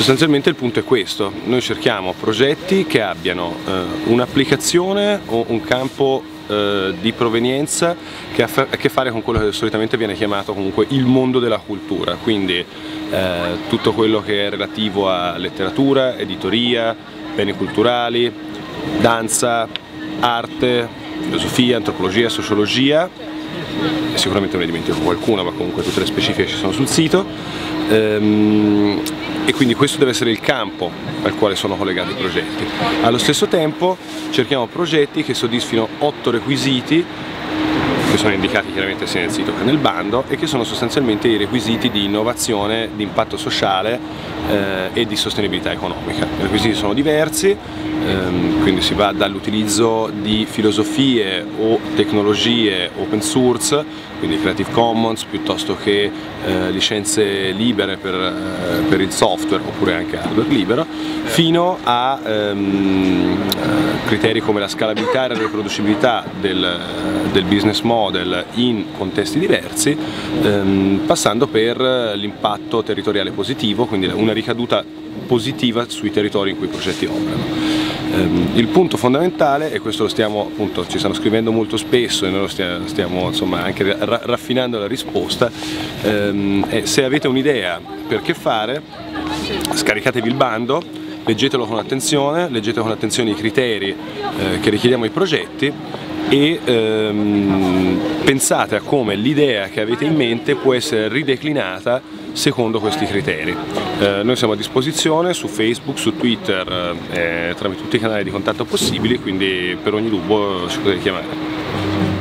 Sostanzialmente il punto è questo, noi cerchiamo progetti che abbiano eh, un'applicazione o un campo eh, di provenienza che ha a che fare con quello che solitamente viene chiamato comunque il mondo della cultura, quindi eh, tutto quello che è relativo a letteratura, editoria, beni culturali, danza, arte, filosofia, antropologia, sociologia, sicuramente non ne dimentico qualcuno ma comunque tutte le specifiche ci sono sul sito ehm, e quindi questo deve essere il campo al quale sono collegati i progetti. Allo stesso tempo cerchiamo progetti che soddisfino otto requisiti che sono indicati chiaramente sia nel sito che nel bando e che sono sostanzialmente i requisiti di innovazione, di impatto sociale eh, e di sostenibilità economica. I requisiti sono diversi, ehm, quindi si va dall'utilizzo di filosofie o tecnologie open source, quindi Creative Commons piuttosto che eh, licenze libere per, eh, per, il software oppure anche hardware libero, fino a ehm, criteri come la scalabilità e la riproducibilità del, del business model in contesti diversi, ehm, passando per l'impatto territoriale positivo, quindi una ricaduta positiva sui territori in cui i progetti operano. Ehm, il punto fondamentale, e questo lo stiamo appunto, ci stanno scrivendo molto spesso e noi lo stiamo, stiamo insomma, anche raffinando la risposta, ehm, è se avete un'idea per che fare, scaricatevi il bando, leggetelo con attenzione, leggete con attenzione i criteri eh, che richiediamo ai progetti e ehm, pensate a come l'idea che avete in mente può essere rideclinata secondo questi criteri. Eh, noi siamo a disposizione su Facebook, su Twitter, eh, tramite tutti i canali di contatto possibili, quindi per ogni dubbio ci potete chiamare.